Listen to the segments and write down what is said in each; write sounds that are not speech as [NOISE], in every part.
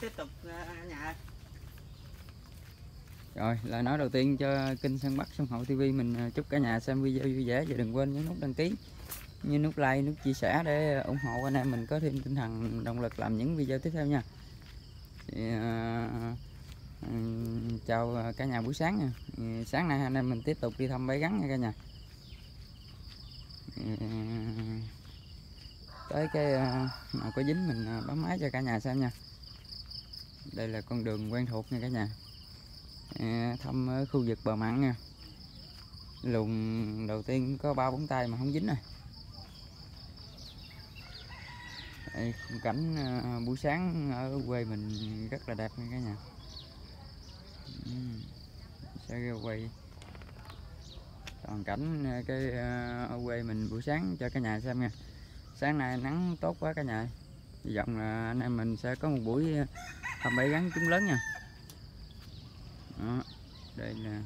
tiếp tục ờ, nhà Rồi, lời nói đầu tiên cho kênh Săn Bắt Sông Hậu TV mình ờ, chúc cả nhà xem video vui vẻ và đừng quên nhấn nút đăng ký như nút like, nút chia sẻ để ủng hộ anh em mình có thêm tinh thần động lực làm những video tiếp theo nha. Thì, uh, chào cả nhà buổi sáng nha. Sáng nay anh em mình tiếp tục đi thăm bãi gắn nha cả nhà. Tới cái à, có dính mình bấm máy cho cả nhà xem nha. Đây là con đường quen thuộc nha cả nhà. À, thăm ở khu vực bờ mặn nha. Lùn đầu tiên có ba bốn tay mà không dính này Đây, khung cảnh à, buổi sáng ở quê mình rất là đẹp nha cả nhà. Sẽ ra quay toàn cảnh à, cái à, ở quê mình buổi sáng cho cả nhà xem nha. Sáng nay nắng tốt quá cả nhà. Hy vọng là anh em mình sẽ có một buổi thăm bẫy gắn trúng lớn nha. Đó, đây là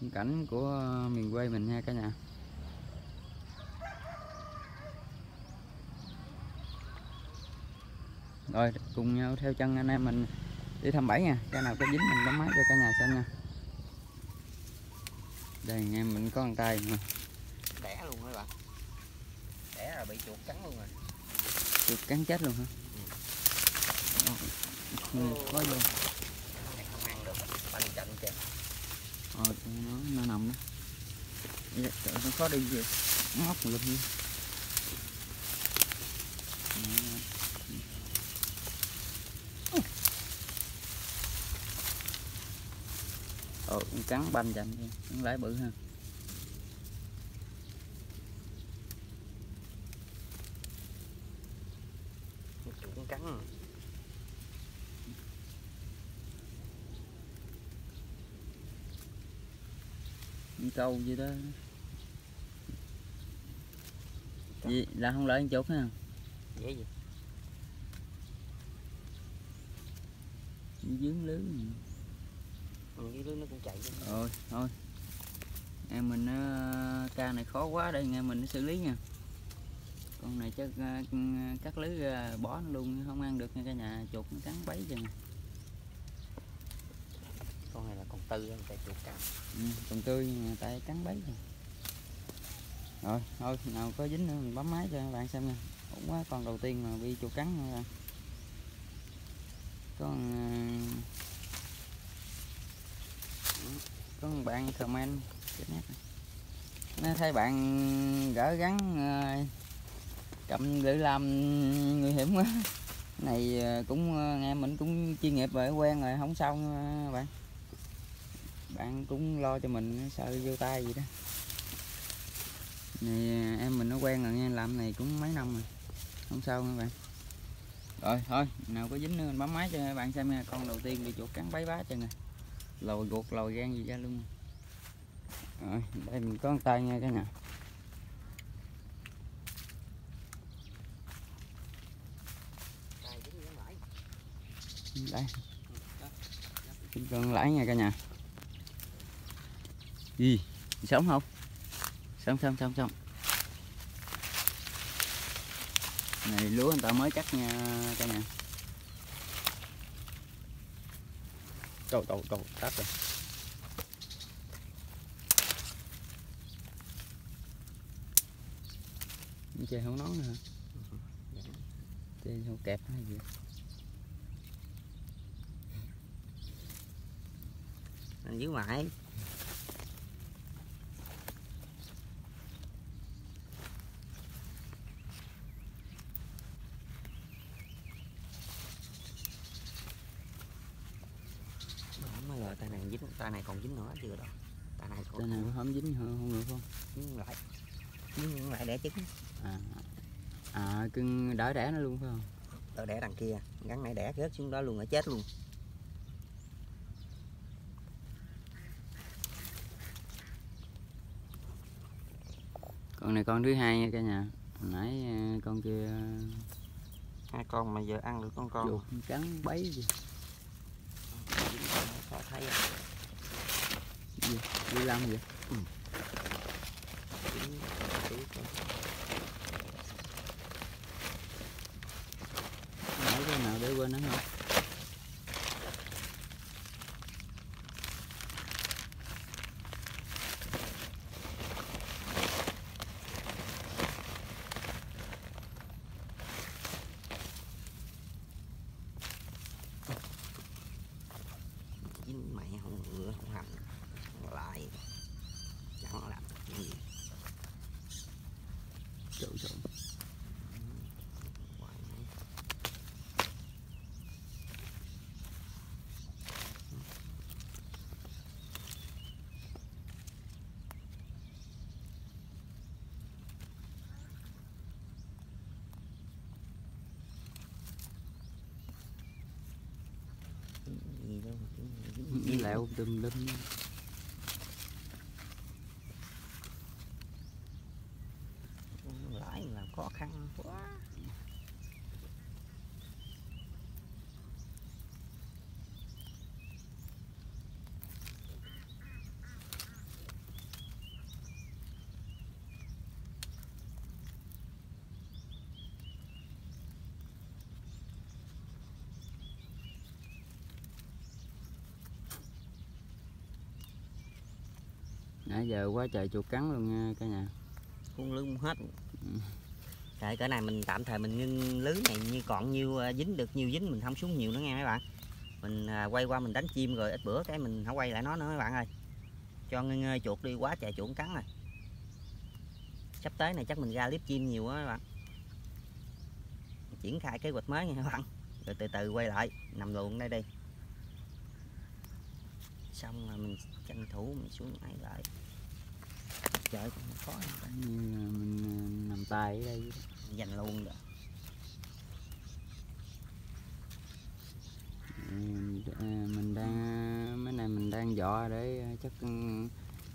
khung cảnh của miền quê mình nha cả nhà. Rồi cùng nhau theo chân anh em mình đi thăm bẫy nha. Cái nào có dính mình bấm máy cho cả nhà xem nha. Đây anh em mình có con tay mà. Đẻ luôn các bạn? Đẻ rồi bị chuột cắn luôn rồi. Chuột cắn chết luôn hả ừ, có vô không ăn được banh trận kìa ờ nó nó nằm đó Dạ, trời nó khó đi gì móc một lần đi Ờ, con cắn banh dành đi, cắn lái bự ha. chuột cắn Con câu gì đó. Gì là không lợi con chuột ha. dễ gì Dướng lưới. ừ, dưới lưới nó cũng chạy. Rồi, thôi. Em mình ờ, ca này khó quá đây nghe mình xử lý nha. Con này chắc ờ, cắt lưới ra bỏ nó luôn không ăn được nha cả nhà, chuột nó cắn bấy chừng. con này là con tư hơn chạy chuột cắn Ừ, còn tươi nhưng mà tay cắn bấy rồi. Rồi, thôi nào có dính nữa mình bấm máy cho các bạn xem nha. cũng quá con đầu tiên mà bị chuột cắn nữa. Con con có một bạn comment chết nét nó thấy bạn gỡ gắn à, cầm lưỡi làm nguy hiểm quá này à, cũng nghe mình cũng chuyên nghiệp rồi quen rồi không sao nha bạn bạn cũng lo cho mình, sợ vô tay gì đó. Này, em mình nó quen rồi nha làm này cũng mấy năm rồi, không sao các bạn. Rồi, thôi, nào có dính nữa, mình bấm máy cho các bạn xem nha, con đầu tiên bị chuột cắn bấy bá chân rồi lồi ruột lồi gan gì ra luôn. Rồi, đây mình có con tay nha cái nhà đây. Chúng cần lãi nha cả nhà gì? Sống không? Sống sống sống sống. Này lúa người ta mới cắt nha cả nhà. Trời trời trời tắt rồi. Chơi không nón nữa hả? Chơi không kẹp hay gì? Anh dưới mãi mới rồi tay này dính tay này còn dính nữa chưa đâu tay này còn này không dính hơn không được không dính lại dính lại đẻ trứng à à cưng đỡ đẻ nó luôn phải không đỡ đẻ đằng kia gắn này đẻ rớt xuống đó luôn là chết luôn con này con thứ hai nha cả nhà hồi nãy ờ, con kia hai con mà giờ ăn được con con chuột cắn bấy gì thấy gì? Đi dính tí con. nãy nào để quên nó không dính mẹ không ngựa không hành lại chẳng làm được cái gì trộn trộn hoài nữa. gì đâu mà cứ dính với dính lẹo đùm đùm lãi làm khó khăn quá nãy giờ quá trời chuột cắn luôn nha cả nhà. Cuốn lưới cũng hết. Trời cỡ này mình tạm thời mình ngưng lưới này như còn nhiêu à, dính được nhiêu dính mình không xuống nhiều nữa nghe mấy bạn. Mình à, quay qua mình đánh chim rồi ít bữa cái mình không quay lại nó nữa mấy bạn ơi. Cho ngơi chuột đi quá trời chuột cắn rồi. Sắp tới này chắc mình ra clip chim nhiều á mấy bạn. Triển khai kế hoạch mới nha các bạn. Rồi từ từ quay lại nằm luồng đây đi xong rồi mình tranh thủ mình xuống này lại. Trời cũng khó như là mình à, nằm tay ở đây. Dành luôn rồi. Ừ, à, mình đang mấy này mình đang dọ để à, chắc ừ,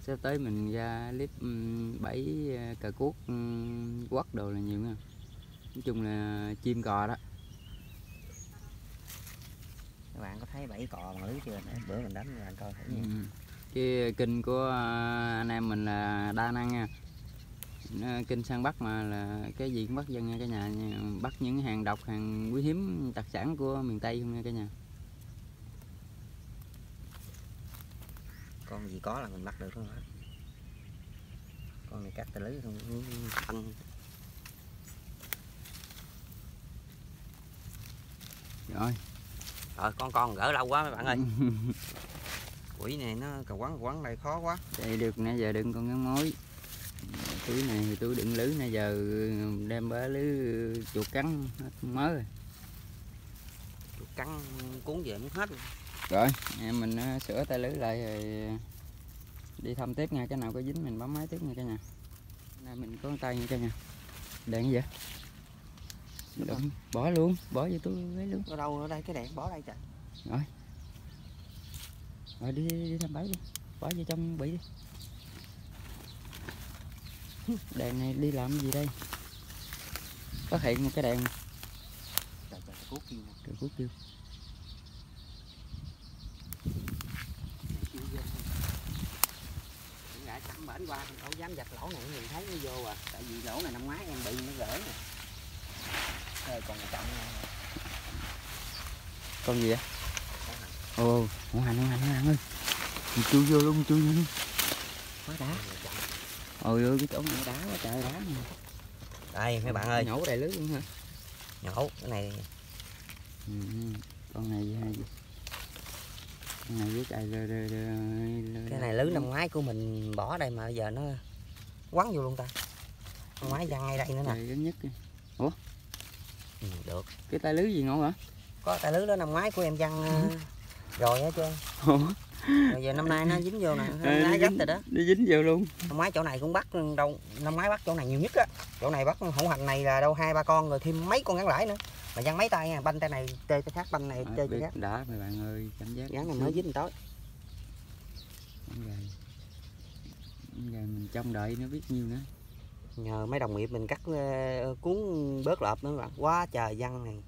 sắp tới mình ra clip ừm, bẫy à, cà cuốc ừm, quất đồ là nhiều nha nói chung là chim cò đó các bạn có thấy bẫy cò bằng lưới chưa bữa mình đánh các bạn coi thử nha. Ừ. cái kinh của anh em mình là đa năng nha. Nó kinh săn bắt mà là cái gì cũng bắt dân nha cả nhà bắt những hàng độc hàng quý hiếm đặc sản của miền tây không nha cả nhà. Con gì có là mình bắt được thôi con này cắt tay lưới không? Thanh. Rồi rồi con con gỡ lâu quá mấy bạn ơi. [LAUGHS] Quỷ này nó cà quắn quắn đây khó quá. Đây được nãy giờ đựng con ngắn mối. Túi này thì túi đựng lưới nãy giờ đem bớ lưới chuột cắn hết mới rồi. Chuột cắn cuốn về muốn hết rồi em mình ờ, sửa tay lưới lại rồi đi thăm tiếp nha. Cái nào có dính mình bấm máy tiếp nha cả nhà. Này mình có tay nha cả nhà. Đèn gì vậy Đừng, bỏ luôn bỏ vô túi lấy luôn. Ở đâu ở đây cái đèn bỏ đây trời rồi. Đi, đi, đi thăm bẫy đi. Bỏ vô trong bị đi. Đèn này đi làm cái gì đây? Phát hiện một cái đèn. Trời trời cuốc kêu. Trời quốc kêu. Sẵn bển qua đâu dám dạch lỗ này nhìn thấy nó vô à. Tại vì lỗ này năm ngoái em bị nó gỡ nè Thôi còn trọng nha. Con gì vậy? Ồ hổ hành hổ hành hổ hành ơi. Mình chui vô luôn chui vô luôn. Quá đá ôi ơi cái chỗ này đá quá trời đá nè. Đây mấy bạn ơi. Nhổ đầy lưới luôn hả? Nhổ cái này. Ừ, con này hay gì con này với lơ, lơ, lơ, lơ, cái này lưới năm ngoái của mình bỏ đây mà giờ nó quắn vô luôn ta. Năm ngoái văng ngay đây nữa nè. Trời lớn nhất kìa. Ừ, được. Cái tay lưới gì ngon hả? Có tay lưới đó năm ngoái của em văng ờ, rồi hết trơn Ủa? rồi giờ năm nay nó dính vô nè nó ngái nó gấp rồi đó. đi dính vô luôn. Năm ngoái chỗ này cũng bắt đâu năm ngoái bắt chỗ này nhiều nhất á. Chỗ này bắt hổ hành này là đâu hai ba con rồi thêm mấy con ngắn lãi nữa. Mà văng mấy tay nha banh tay này chơi tay khác banh này À, chơi biết tay khác. đã mấy bạn ơi cảm giác gắn này mới dính tối gầy mình trông đợi nó biết nhiêu nữa nhờ mấy đồng nghiệp mình cắt ờ, cuốn bớt lợp nữa các bạn. Quá trời văng này.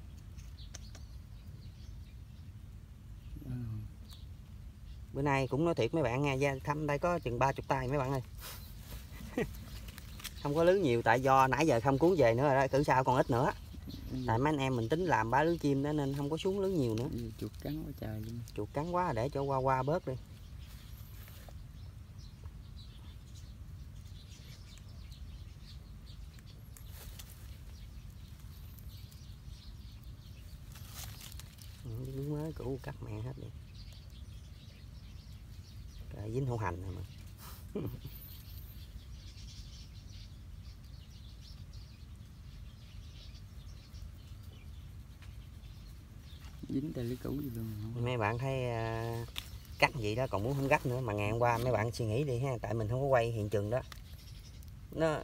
Ờ, bữa nay cũng nói thiệt mấy bạn nha gia thăm đây có chừng ba chục tay mấy bạn ơi. Không có lưới nhiều tại do nãy giờ không cuốn về nữa rồi đó cử sao còn ít nữa. Tại mấy anh em mình tính làm ba lưới chim đó nên không có xuống lưới nhiều nữa. Giờ chuột cắn quá trời luôn. Chuột cắn quá để cho qua qua bớt đi Ừ, cũ cắt mẹ hết đi. Trời, dính hổ hành rồi mà. [LAUGHS] Dính tay lưới cũ gì luôn mấy bạn thấy à, cắt vậy đó còn muốn không gấp nữa mà ngày hôm qua mấy bạn suy nghĩ đi ha tại mình không có quay hiện trường đó. Nó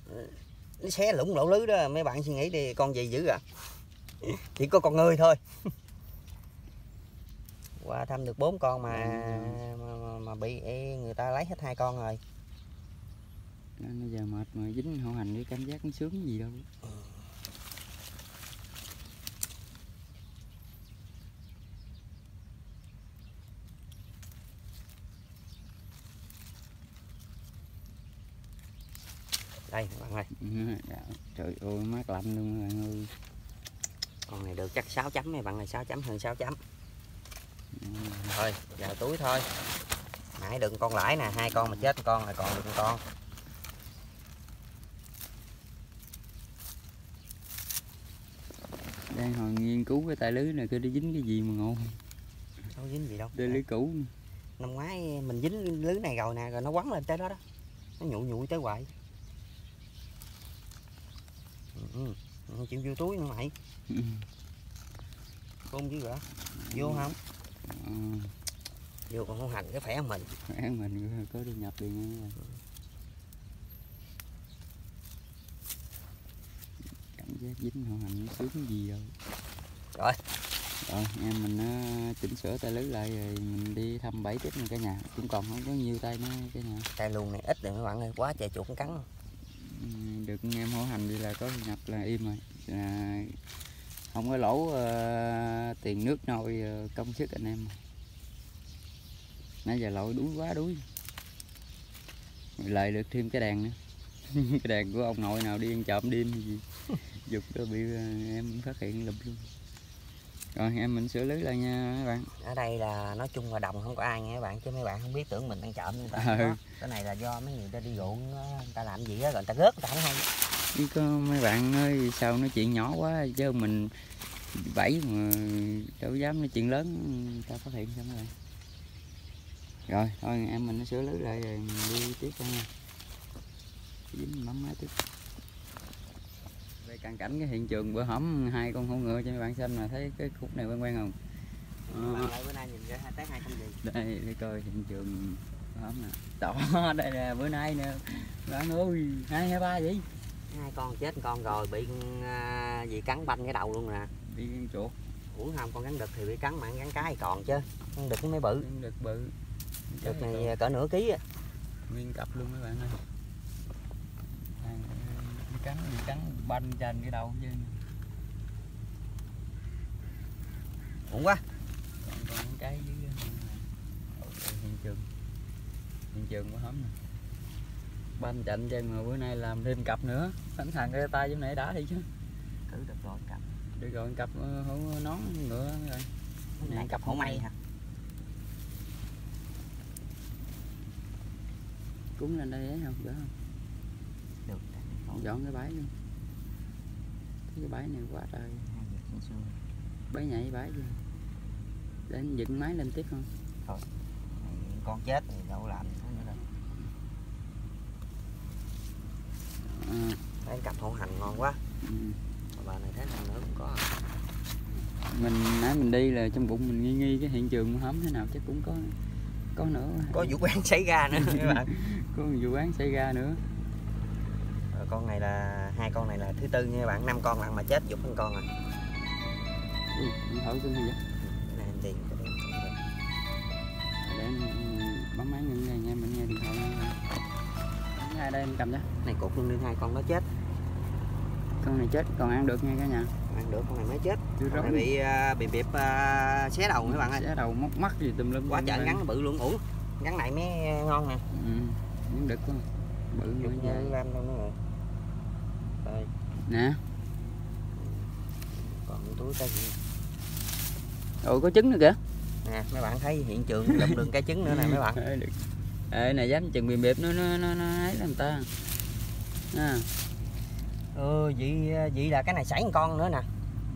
nó xé lũng lỗ lưới đó mấy bạn suy nghĩ đi con gì dữ à [LAUGHS] chỉ có con người thôi qua thăm được bốn con mà mà, mà, mà bị người ta lấy hết hai con rồi. Nên bây giờ mệt mà dính hổ hành cái cảm giác nó sướng gì đâu. Đây các bạn ơi. Ừ, dạ. trời ơi mát lạnh luôn các bạn ơi. Con này được chắc 6 chấm mấy bạn này 6 chấm hơn 6 chấm. Ừ, thôi vào túi thôi. Nãy đừng con lãi nè hai con mà chết con là còn một con. Đang hồi nghiên cứu cái tay lưới này coi nó dính cái gì mà ngon? Đâu dính gì đâu. Đây lưới cũ năm ngoái mình dính lưới này rồi nè rồi nó quấn lên tới đó đó. Nó nhụ nhụi tới hoài. Ừ, ừ, chịu vô túi nữa mày? Ừ. khôn chứ gỡ vô không Ờ, vô còn không hành cái khỏe mình. Khỏe mình có đi nhập đi nha. Cảm giác dính hổ hành sướng gì đâu Rồi. rồi em mình nó chỉnh sửa tay lưới lại rồi mình đi thăm bẫy tiếp cả nhà. Cũng còn không có nhiều tay nữa cả nhà. Tay luồng này ít rồi mấy bạn ơi quá trời chuột cắn. Ừ, được em hổ hành đi là có nhập là im rồi. Là không có lỗ ờ, tiền nước nôi ờ, công sức anh em. Nãy giờ lội đuối quá đuối. Lại được thêm cái đèn nữa. [LAUGHS] Cái đèn của ông nội nào đi ăn trộm đêm gì dục đó bị ờ, em phát hiện lụm luôn rồi em mình sửa lưới lại nha các bạn. Ở đây là nói chung là đồng không có ai nghe mấy bạn chứ mấy bạn không biết tưởng mình ăn trộm người ta Ừ. cái này là do mấy người ta đi ruộng người ta làm gì á rồi người ta rớt người ta không. hay chứ có mấy bạn nói sao nói chuyện nhỏ quá chứ mình bảy mà đâu dám nói chuyện lớn ta phát hiện sao mấy bạn. Rồi thôi em mình nó sửa lưới lại rồi mình đi tiếp thôi nha. Dính mắm má tiếp. Về cận cảnh cái hiện trường bữa hổm hai con hổ ngựa cho mấy bạn xem mà thấy cái khúc này quen quen không? Ờ, lại bữa nay nhìn ra hai tới hai con gì đây để coi hiện trường hổm nè. Đó đây là bữa nay nè. Bạn ơi hai hai ba vậy hai con chết con rồi bị à, gì cắn banh cái đầu luôn nè. Bị chuột. Uổng không con rắn đực thì bị cắn mà rắn cái còn chứ. Con đực mới bự. Được bự. Đực này cỡ nửa ký á. Nguyên cặp luôn mấy bạn ơi. Hàng, ờ, cắn cắn banh trên cái đầu chứ. Uổng quá. Còn còn cái dưới hiện trường. Hiện trường của hóm nè banh chạnh chân mà bữa nay làm thêm cặp nữa. Sẵn sàng cái tay chỗ này đã đi chứ. Cử được rồi cặp. Được rồi cặp ờ, hổ nón ngựa rồi. Này cặp hổ mây hả? Cúng lên đây ấy không đỡ không? Được dọn cái bãi luôn. Cái bãi này quá trời. Bãi nhảy bãi luôn để anh dựng máy lên tiếp không? Này, con chết thì đâu làm nữa đâu à, thấy cặp hổ hành ngon quá. Ừ. Bà này thấy nào nữa cũng có mình nãy mình đi là trong bụng mình nghi nghi cái hiện trường hóm thế nào chắc cũng có có nữa có vụ án xảy ra nữa các bạn. [LAUGHS] Có vụ án xảy ra nữa. Rồi con này là hai con này là thứ tư nha các bạn năm con lận mà chết dục con à Ui, điện thoại của tôi vậy hai đây em cầm cho này cột luôn đi hai con nó chết. Con này chết còn ăn được nha cả nhà. Ăn được con này mới chết. Con này bị à, bị bịp à, xé đầu các bạn ơi. Xé đầu móc mắt gì tùm lum quá trời ngắn bự luôn. Uổng ngắn này mới ngon nè. Ừ. miếng đực quá bự nữa rồi Đây, nè. Túi cây gì? Ồ có trứng nữa kìa. Nè mấy bạn thấy hiện trường lụm đường cây trứng nữa nè mấy bạn [LAUGHS] Ê, này dám chừng bìm bịp nó nó nó, nó ấy làm ta. À, ừ vậy vậy là cái này sảy một con nữa nè.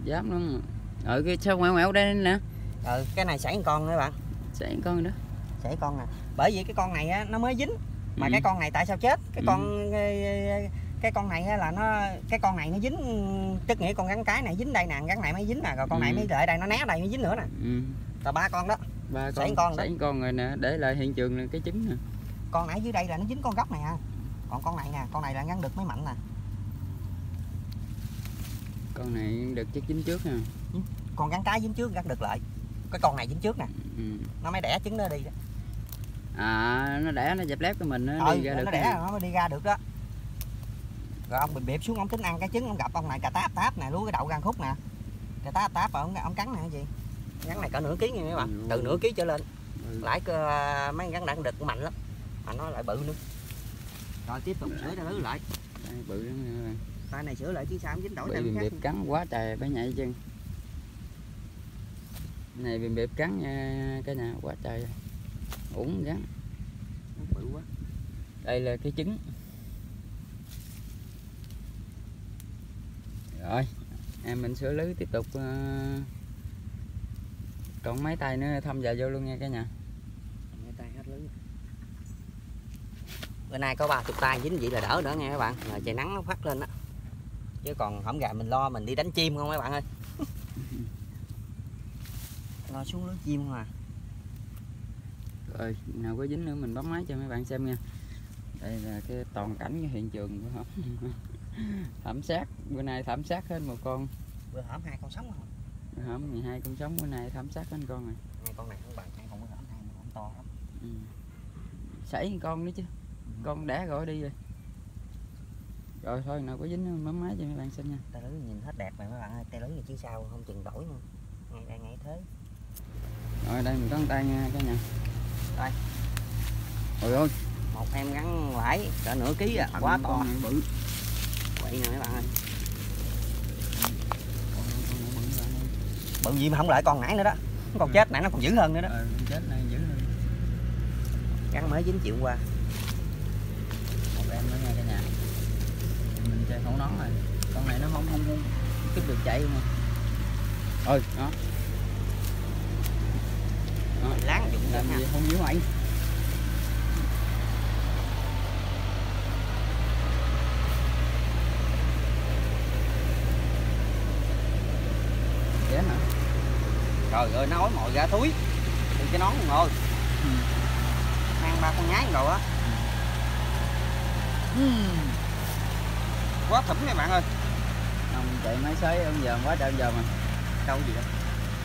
Dám lắm. Ở cái sao ngoẹo ngoẹo đây nè? Ừ cái này sảy một con nữa bạn. Sẽ con đó. Sảy con nè bởi vì cái con này á, nó mới dính. Mà Ừ. cái con này tại sao chết? Cái Ừ. con cái, con này á là nó cái con này nó dính tức nghĩa con rắn cái này dính đây nè rắn này mới dính nè rồi con này Ừ. mới lại đây nó né đây mới dính nữa nè. Ừ. là ba con đó ba Sảy con con sảy con rồi nè để lại hiện trường cái trứng nè. Con nãy dưới đây là nó dính con gốc này à? Còn con này nè con này là ngắn được mới mạnh nè. Con này được chắc chín trước nè con rắn cái dính trước rắn được lại. Cái con này dính trước nè. Ừ. nó mới đẻ trứng nó đi đó. à nó đẻ nó dẹp lép của mình nó ừ, đi ra được nó đẻ nó mới đi ra được đó. Rồi ông bình bịp xuống ông tính ăn cái trứng ông gặp ông này cà táp táp nè lúa cái đậu gan khúc nè. Cà táp táp ông, ông cắn nè cái gì rắn này cỡ nửa ký nha mấy bạn Ừ. từ nửa ký trở lên. Ừ. lãi cơ mấy rắn đặng đực mạnh lắm. Mà nó lại bự nữa. Rồi tiếp tục sửa cho lứ lại. Đây, bự lắm tay này sửa lại chứ sao không dính đổi bị bìm bịp cắn quá trời phải nhảy chân này bìm bịp cắn nha cái nào quá trời. Uổng rắn Nó bự quá. Đây là cái trứng. Rồi em mình sửa lưới tiếp tục ờ, còn mấy tay nữa thăm vào vô luôn nha cả nhà. Mấy tay hết lưới bữa nay có ba chục tay dính vậy là đỡ nữa nghe các bạn. Là trời nắng nó phát lên đó chứ còn không gà mình lo mình đi đánh chim không mấy bạn ơi? [LAUGHS] Lo xuống lưới chim không à? Rồi nào có dính nữa mình bấm máy cho mấy bạn xem nha. Đây là cái toàn cảnh cái hiện trường của [LAUGHS] thảm sát bữa nay thảm sát hết một con. Bữa hổm hai con sống không hổm 12 con sống bữa nay thảm sát hết con rồi. Hai con này không bằng hai con bữa hổm hai con to lắm. Ừ. sảy con nữa chứ. Con đẻ gọi đi rồi. Rồi thôi nào có dính bấm máy cho mấy bạn xem nha. Tay lưới nhìn hết đẹp rồi mấy bạn ơi tay lưới này chứ sao không chừng đổi luôn ngay đây ngay thế. Rồi đây mình có con tay nha cả nhà. Đây. ôi ôi. Một em gắn lãi cỡ nửa ký à quá to. này bự. Vậy nè mấy bạn ơi con này, con này bự bạn ơi. Bự gì mà không lại con nãy nữa đó. Còn Ừ. chết nãy nó còn dữ hơn nữa đó. Ờ chết này dữ hơn. Gắn mới dính chịu qua. Một em nữa nha cả nhà. Mình chơi không nón rồi. Con này nó không không, không tiếp được chạy mà. Ôi. Đó. Đó láng dụng làm gì không dữ mày Dám hả? Trời ơi nó ói mồi ra túi từ cái nón ngồi. Ừ. mang ba con nhái rồi á. Quá thủng này bạn ơi. Ông chạy máy xới ông giờ quá trời giờ mà đâu gì đâu.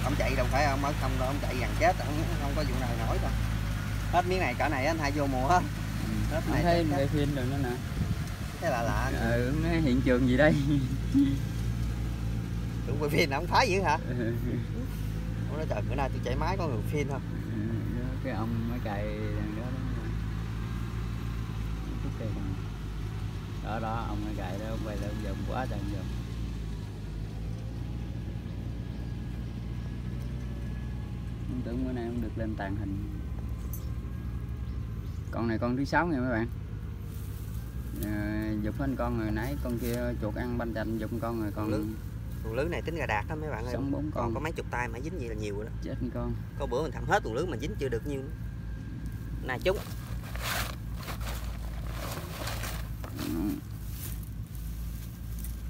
Ông chạy đâu phải ông ở không đâu ông chạy gần chết ông không có vụ nào nổi đâu. Hết miếng này cỡ này anh hai vô mùa Hết Ông này thấy về phim rồi nữa nè. Thế là lạ. Ừ, hiện trường gì đây? Chủ quay phim ông phá dữ hả ông nói trời bữa nay tôi chạy máy có người phim thôi cái ông mới đằng đó. Cây bằng. đó đó ông mới cài đó ông quay lên vòng quá trời vòng Ông tưởng bữa nay ông được lên tàn hình. Con này con thứ sáu nha mấy bạn. À, dục hết con rồi nãy con kia chuột ăn banh chành dục con rồi còn Lưới. Tuần lưới này tính gà đạt đó mấy bạn ơi. Sống bốn còn con. có mấy chục tay mà dính gì là nhiều rồi đó. Chết con. Có bữa mình thăm hết tuần lưới mà dính chưa được nhiêu nè chúng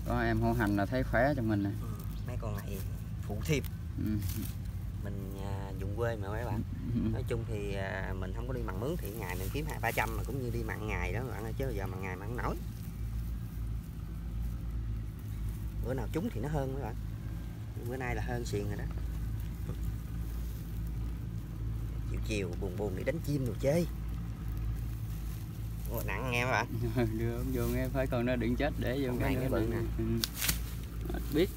có em hô hành là thấy khỏe cho mình nè. Ừ. mấy con này phụ thêm ừ. mình à, dùng quê mà mấy bạn. [LAUGHS] Nói chung thì à, mình không có đi mặn mướn thì ngày mình kiếm hai ba trăm mà cũng như đi mặn ngày đó các bạn ơi chứ giờ mặn ngày mặn nổi bữa nào trúng thì nó hơn mấy bạn. Bữa nay là hơn xiền rồi đó. Chiều chiều buồn buồn đi đánh chim rồi chơi. Ủa, nặng nghe bạn. [LAUGHS] Đưa ông vô nghe phải con nó đừng chết để vô cái nữa bự nè. Ừ. biết.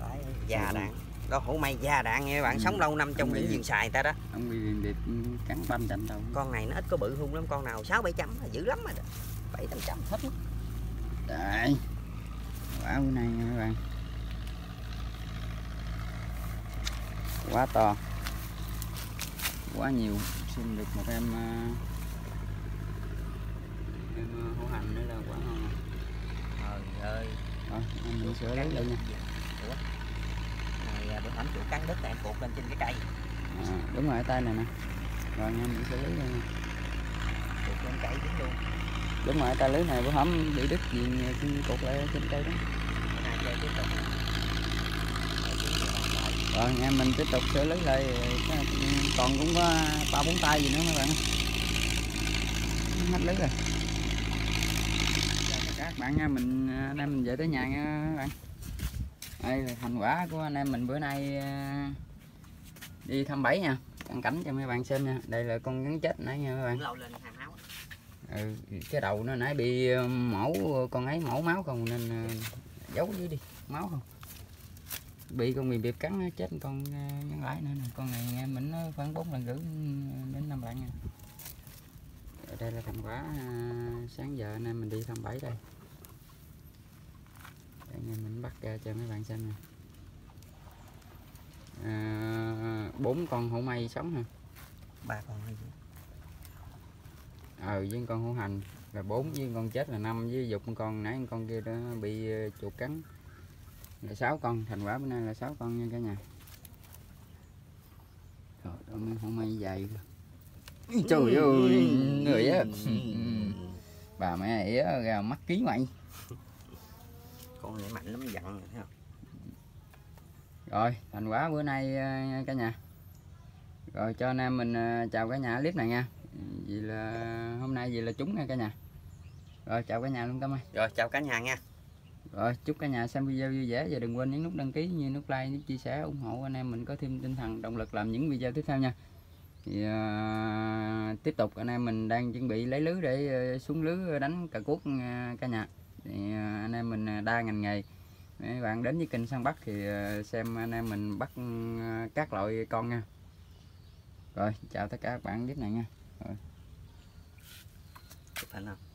Đấy, già đạn. Đó hổ may già đạn nghe các bạn. Ừ. sống lâu năm trong Không những bị- vườn xài ta đó. ông bị điệp điệp cắn banh chạnh đầu. Con này nó ít có bự hung lắm con nào sáu bảy trăm là dữ lắm rồi đó bảy tám trăm hết mất. Đấy quả bữa nay nha các bạn. Quá to. Quá nhiều. Xin được một em à, em à, hổ hành nữa là quá ngon trời ơi rồi em mình sửa lấy lại nha. Này à, bữa hổm chuột cắn tại em cột lên trên cái cây. À, đúng rồi ở tay này nè. Rồi nha mình sửa lấy nha. Cột lên cây dính luôn đúng rồi ở tay lưới này bữa hổm bị đứt gì cột lại trên cây đó. Rồi, anh em mình tiếp tục sửa lưới lại còn cũng có ba bốn tay gì nữa các bạn. Hết lưới rồi. Các bạn nha mình anh em mình về tới nhà nha các bạn. Đây là thành quả của anh em mình bữa nay à, đi thăm bẫy nha. Cận cảnh cho mấy bạn xem nha. Đây là con gắn chết nãy nha các bạn Cũng lâu lên hai máu ừ, cái đầu nó nãy bị mẫu mổ con ấy mổ máu không nên ờ, giấu dưới đi máu không. Bị con miền biệp cắn chết con ờ, nhắn lại nữa nè. Con này em mình nó khoảng bốn lần rưỡi ừ, đến năm lần nha Ở đây là thành quả ờ, sáng giờ anh em mình đi thăm bẫy đây. Đây anh em mình bắt ra cho mấy bạn xem nè. À, bốn con hổ mây sống ha ba con hay gì ờ với con hổ hành là bốn với con chết là năm với dục con nãy con kia đó bị ờ, chuột cắn là sáu con thành quả bữa nay là sáu con nha cả nhà. Trời ơi mấy hổ mây dài kìa. trời ơi người á. Bà mẹ ỉa ra mắt ký mày con này mạnh lắm giận rồi thấy không? Rồi thành quả bữa nay ờ, cả nhà. Rồi cho anh em mình ờ, chào cả nhà clip này nha vì là hôm nay vì là chúng nha cả nhà rồi chào cả nhà luôn tâm ơi rồi chào cả nhà nha Rồi chúc cả nhà xem video vui vẻ và đừng quên nhấn nút đăng ký như nút like, nút chia sẻ ủng hộ anh em mình có thêm tinh thần động lực làm những video tiếp theo nha. Thì à, tiếp tục anh em mình đang chuẩn bị lấy lưới để à, xuống lưới đánh cà cuốc à, cả nhà. Thì à, anh em mình đa ngành nghề. Mấy bạn đến với kênh săn bắt thì à, xem anh em mình bắt à, các loại con nha. Rồi chào tất cả các bạn clip này nha. chụp hình không